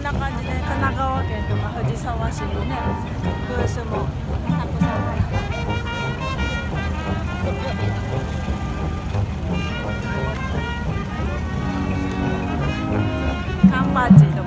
んな感じで神奈川県とか藤沢市のねブースもたくさん入ってカンパチ